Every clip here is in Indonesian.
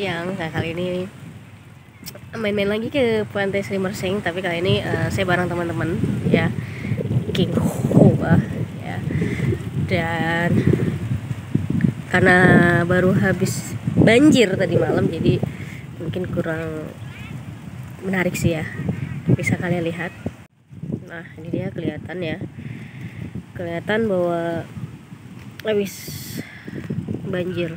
Nah kali ini main-main lagi ke Pantai Sri Mersing tapi kali ini uh, saya bareng teman-teman ya. King Hoa ya. Dan karena baru habis banjir tadi malam jadi mungkin kurang menarik sih ya. Bisa kalian lihat. Nah ini dia kelihatan ya. Kelihatan bahwa habis banjir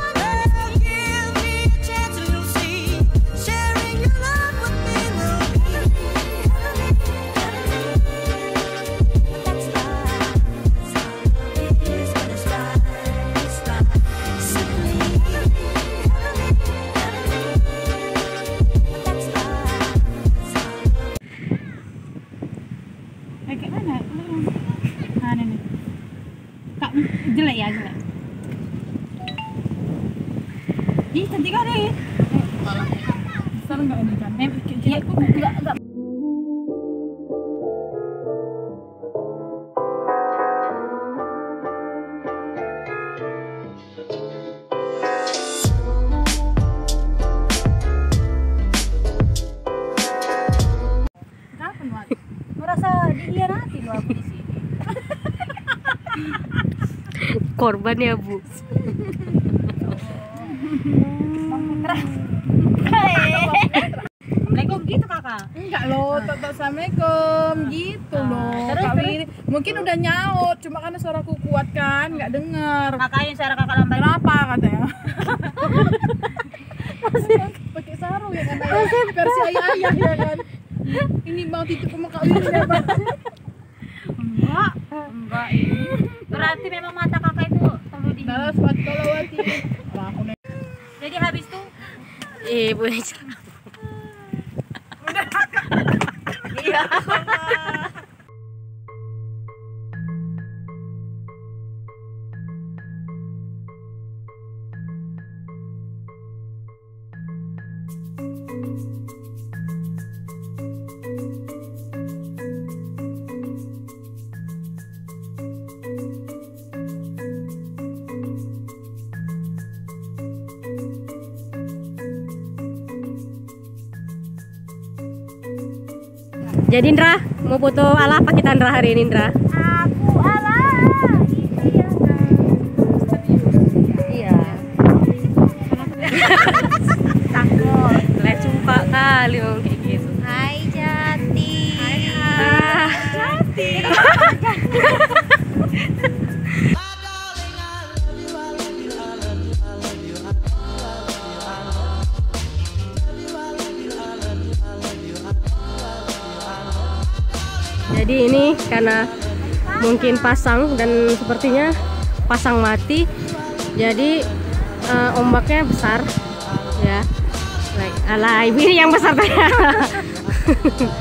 Besar enggak ini kan? Iya, di sini. korban ya bu Assalamualaikum gitu kakak. Enggak loh, tetap assalamualaikum gitu loh. terus, Kak terus? Wiri, mungkin udah nyaut, cuma karena suaraku kuat kan, nggak denger. Kakaknya suara kakak lambat. Kenapa katanya? Pakai sarung ya kan? Versi ayah-ayah ya kan? Ini mau titip sama Kak Wiri ya? Enggak, enggak ini. Berarti memang mata kakak itu perlu di. Dalam sepatu kolawati. Lah, aku nih. Jadi habis tuh eh bu jadi Indra mau foto ala apa kita Indra hari ini Indra aku ala. iya. Takut. Lah sumpah kali kayak gitu. Hai Jati. ah Jati jadi ini karena mungkin pasang dan sepertinya pasang mati. Jadi eh, ombaknya besar. Ya. Like, alay ini yang besar. tadi